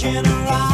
generosity.